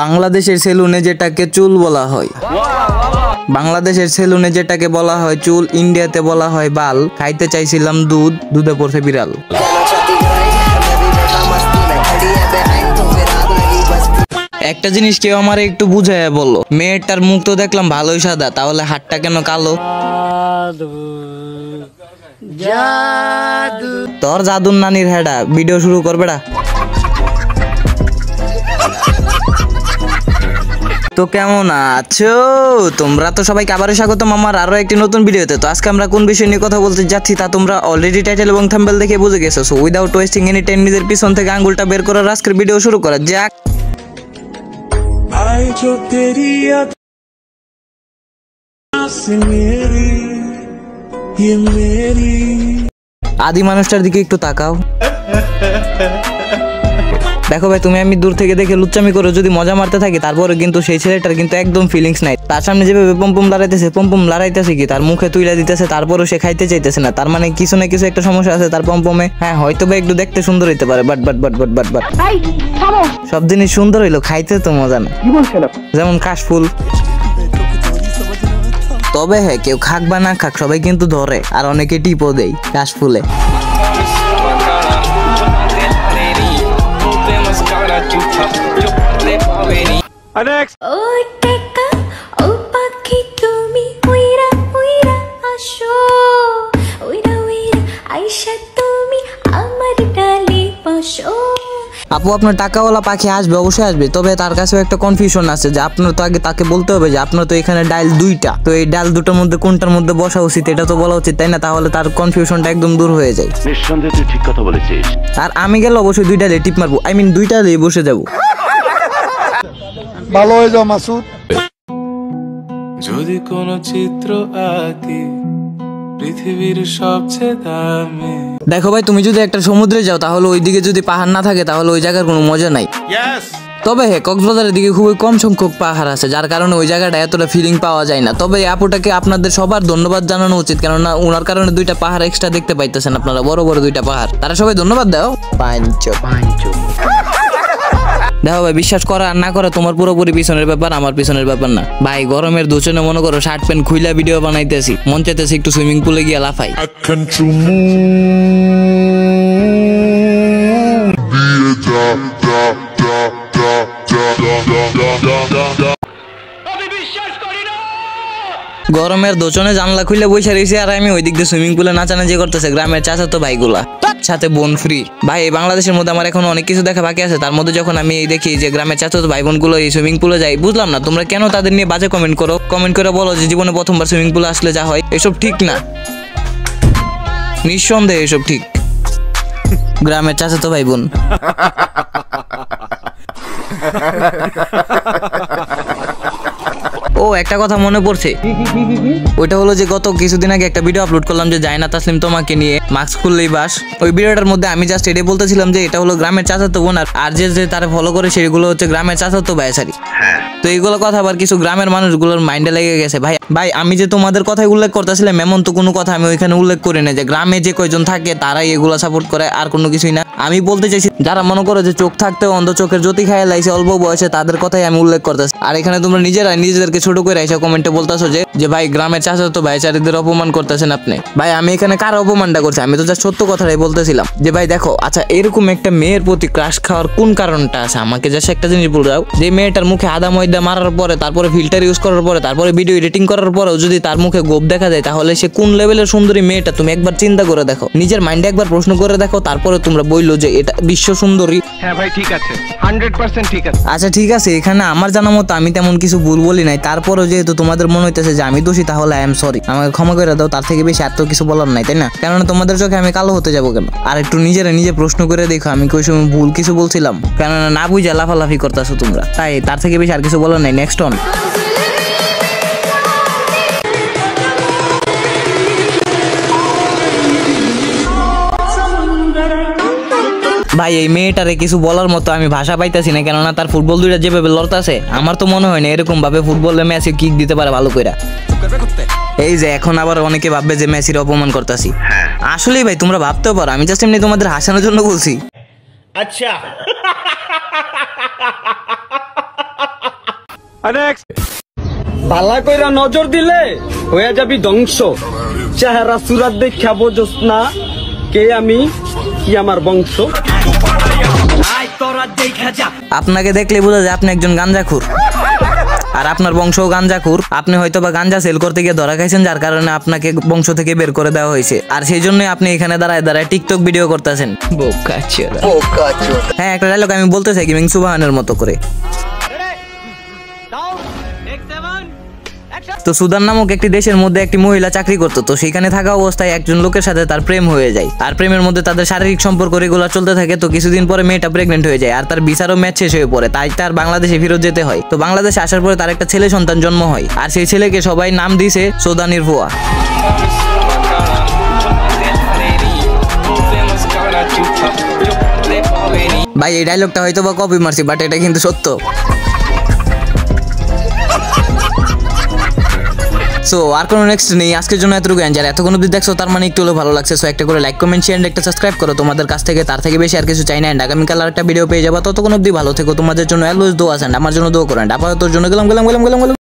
বাংলাদেশের সেলুনে যেটাকে চুল বলা হয়। বাংলাদেশের সেলুনে যেটাকে বলা হয় চুল ইন্ডিয়াতে বলা হয় বাল। খাইতে চাইছিলাম দুধ দুধে পড়ছে বিড়াল। একটা জিনিস কেউ আমার একটু বুঝাইয়া বলল মেয়েটার মুখ তো দেখলাম ভালোই সাদা তাহলে হাতটা কেন কালো? তোর জাদুর নানির হেডা ভিডিও শুরু করবে তো কেমন আছো? তোমরা তো সবাইকে আবারও স্বাগতম আমার আরও একটি নতুন ভিডিওতে। তো আজকে আমরা কোন বিষয় নিয়ে কথা বলতে যাচ্ছি তা তোমরা অলরেডি টাইটেল এবং থাম্বেল দেখে বুঝে গেছো। So without wasting any time নিজের পিছন থেকে আঙ্গুলটা বের করার আজকের ভিডিও শুরু করা যাক। আদি মানুষটার দিকে একটু তাকাও। দেখো ভাই তুমি আমি দূর থেকে দেখে লুচ্চামি করে যদি মজা মারতে থাকি তারপরে কিন্তু সেই ছেলেটার কিন্তু একদম ফিলিংস নাই। তার সামনে যেভাবে পম্পম লড়াইতেছে পম্পম লড়াইতেছে কি? তার মুখে তুইলা দিতেছে তারপরেও সে খাইতে চাইতেছে না। তার মানে কিছু না কিছু একটা সমস্যা আছে তার পম্পমে হ্যাঁ হয়তো বা একটু দেখতে সুন্দর হইতে পারে but but but but but but সব জিনিস সুন্দর হইল খাইতে তো মজা না যেমন কাশফুল তবে হ্যাঁ কেউ খাক বা না খাক সবাই কিন্তু ধরে আর অনেকে টিপও দেয় কাশফুলে ও টেকা ও পাখি তুমি উইরা উইরা আসো উইরা উইরা আইসা তুমি আমার ডালে বসো আপু আপনার টাকাওয়ালা পাখি আসবে অবশ্যই আসবে। তবে তার কাছেও একটা কনফিউশন আছে যে আপনার তো আগে তাকে বলতে হবে যে আপনার তো এখানে ডাইল দুইটা। তো এই ডাল দুটোর মধ্যে কোনটার মধ্যে বসা উচিত এটা তো বলা উচিত তাই না? তাহলে তার কনফিউশনটা একদম দূর হয়ে যায়। নিঃসন্দেহে তুই ঠিক কথা বলেছিস। আর আমি গেলে অবশ্যই দুইটা টিপ মারবো। আই মিন দুইটা দিয়ে বসে যাব। ভালো হয়ে যাও মাসুদ। যদি কোনো চিত্র আঁকি পৃথিবীর সবচেয়ে দামি। দেখো ভাই তুমি যদি একটা সমুদ্রে যাও তাহলে ওইদিকে যদি পাহাড় না থাকে তাহলে ওই জায়গার কোনো মজা নাই। তবে হ্যাঁ কক্সবাজারের দিকে খুবই কম সংখ্যক পাহাড় আছে যার কারণে ওই জায়গাটা এতটা ফিলিং পাওয়া যায় না। তবে এই আপুটাকে আপনাদের সবার ধন্যবাদ জানানো উচিত কেননা ওনার কারণে দুইটা পাহাড় এক্সট্রা দেখতে পাইতেছেন আপনারা বড় বড় দুইটা পাহাড়। তারা সবাই ধন্যবাদ দাও। Punch punch. দেখো ভাই, বিশ্বাস করা আর না করে, তোমার পুরোপুরি পিছনের ব্যাপার, আমার পিছনের ব্যাপার না। ভাই, গরমের দুজনে মনে করো শার্ট প্যান্ট খুইলা ভিডিও বানাইতেছি। মন চাইতেছি একটু সুইমিং পুলে গিয়ে লাফাই। গরমের দোচনে জানলা খুলে বসে রয়েছে আর আমি ওই দিক দিয়ে সুইমিং পুলে নাচানাচি করতেছে গ্রামের চাচা তো ভাইগুলা। সাথে বোন ফ্রি। ভাই, এই বাংলাদেশের মধ্যে আমার এখন অনেক কিছু দেখা বাকি আছে। তার মধ্যে যখন আমি এই দেখি যে গ্রামের চাচা তো ভাই বোনগুলো এই সুইমিং পুলে যায়, বুঝলাম না, তোমরা কেন তাদের নিয়ে বাজে কমেন্ট করো? কমেন্ট করে বলো যে জীবনে প্রথমবার সুইমিং পুলে আসলে যা হয়, এসব ঠিক না? নিঃসন্দেহে এসব ঠিক। গ্রামের চাচা তো ভাই বোন ও একটা কথা মনে পড়ছে। ওইটা হলো যে গত কিছুদিন আগে একটা ভিডিও আপলোড করলাম যে জায়না তাসলিম তোমাকে নিয়ে মাস্ক খুললেই বাস। ওই ভিডিওটার মধ্যে আমি জাস্ট এটাই বলতেছিলাম যে এটা হলো গ্রামের চাচাতো বোন আর- যে যে তারা ফলো করে সেগুলো হচ্ছে গ্রামের চাচাতো ভাইসারি তো এইগুলো কথা আবার কিছু গ্রামের মানুষগুলোর মাইন্ডে লেগে গেছে। ভাই ভাই আমি যে তোমাদের কথাই উল্লেখ করতেছিলাম এমন তো কোনো কথা আমি ওইখানে উল্লেখ করি না যে গ্রামে যে কয়জন থাকে তারাই এগুলো সাপোর্ট করে আর কোনো কিছুই না। আমি বলতে চাইছি যারা মনে করো যে চোখ থাকতে অন্ধ চোখের জ্যোতি খায় লাইছে অল্প বয়সে তাদের কথাই আমি উল্লেখ করতেছি। আর এখানে তোমরা নিজেরাই নিজেদেরকে ছোট করে এসে কমেন্টে বলতেছো যে যে ভাই গ্রামের চাষা তো ভাইচারিদের অপমান করতেছেন আপনি। ভাই আমি এখানে কার অপমানটা করছি? আমি তো যা সত্য কথাটাই বলতেছিলাম। যে ভাই দেখো আচ্ছা এরকম একটা মেয়ের প্রতি ক্রাশ খাওয়ার কোন কারণটা আছে? আমাকে জাস্ট একটা জিনিস বলে দাও। যে মেয়েটার মুখে আদা ময়দা মারার পরে তারপরে ফিল্টার ইউজ করার পরে তারপরে ভিডিও এডিটিং করার পরেও যদি তার মুখে গোপ দেখা যায় তাহলে সে কোন লেভেলের সুন্দরী মেয়েটা? তুমি একবার চিন্তা করে দেখো। নিজের মাইন্ডে একবার প্রশ্ন করে দেখো তারপরে তোমরা বলল যে এটা বিশ্ব সুন্দরী। হ্যাঁ ভাই ঠিক আছে। হান্ড্রেড পার্সেন্ট ঠিক আছে। আচ্ছা ঠিক আছে এখানে আমার জানা মতো আমি তেমন কিছু ভুল বলি নাই। তারপরও যেহেতু তোমাদের মনে হইতেছে যে আমি দোষী, তাহলে আই এম সরি আমাকে ক্ষমা করে দাও, তার থেকে বেশি আর তো কিছু বলার নাই, তাই না? কেননা তোমাদের চোখে আমি কালো হতে যাব কেন? আর একটু নিজেরা নিজে প্রশ্ন করে দেখো, আমি কই সময় ভুল কিছু বলছিলাম? কেননা না বুঝে লাফালাফি করতেছো তোমরা। তাই তার থেকে বেশি আর কিছু বলার নাই। নেক্সট অন ভাই এই মেয়েটারে কিছু বলার মতো আমি ভাষা পাইতাছি না কেননা তার ফুটবল দুইটা যেভাবে লড়তাছে আমার তো মনে হয় না এরকম ভাবে ফুটবলে মেসি কিক দিতে পারে ভালো কইরা। এই যে এখন আবার অনেকে ভাববে যে মেসির অপমান করতাছি। আসলেই ভাই তোমরা ভাবতেও পারো আমি জাস্ট এমনি তোমাদের হাসানোর জন্য বলছি। বালা কইরা নজর দিলে হয়ে যাবি ধ্বংস। চেহারা সুরাত দেখা বোঝস না কে আমি কি আমার বংশ। আপনাকে দেখলে বোঝা যায় আপনি একজন গাঞ্জাখুর। আর আপনার বংশ গাঞ্জাখুর। আপনি হয়তো বা গাঞ্জা সেল করতে গিয়ে ধরা খাইছেন যার কারণে আপনাকে বংশ থেকে বের করে দেওয়া হয়েছে। আর সেই জন্যই আপনি এখানে দাঁড়ায় দাঁড়ায় টিকটক ভিডিও করতেছেন। হ্যাঁ একটা ডায়লগ আমি বলতে চাই গেমিং সুবাহানের মতো করে। তো সুদান নামক একটি দেশের মধ্যে একটি মহিলা চাকরি করতো, তো সেখানে থাকা অবস্থায় একজন লোকের সাথে তার প্রেম হয়ে যায়। আর প্রেমের মধ্যে তাদের শারীরিক সম্পর্ক রেগুলার চলতে থাকে, তো কিছুদিন পরে মেয়েটা প্রেগনেন্ট হয়ে যায়, আর তার বিচারও ম্যাচ শেষ হয়ে পড়ে, তাই তার বাংলাদেশে ফেরত যেতে হয়। তো বাংলাদেশে আসার পরে তার একটা ছেলে সন্তান জন্ম হয়, আর সেই ছেলেকে সবাই নাম দিয়েছে সোদানির ভুয়া। ভাই, এই ডায়লগটা হয়তো বা কপি মারছি বাট এটা কিন্তু সত্য। সো আর কোনো নেক্সট নেই। আজকের জন্য এতটুকু। যারা এতক্ষণ অব্দি দেখছ, তার মানে একটু হলেও ভালো লাগছে। সো একটা করে লাইক কমেন্ট শেয়ার একটা সাবস্ক্রাইব করো। তোমাদের কাছ থেকে তার থেকে বেশি আর কিছু চাই না। অ্যান্ড আগামীকাল আর একটা ভিডিও পেয়ে যাব। ততক্ষণ অব্দি ভালো থেকো। তোমাদের জন্য অলওয়েজ দোয়া আমার জন্য দোয়া করেন আপাতত জন্য গেলাম গেলাম গেলাম গেলাম।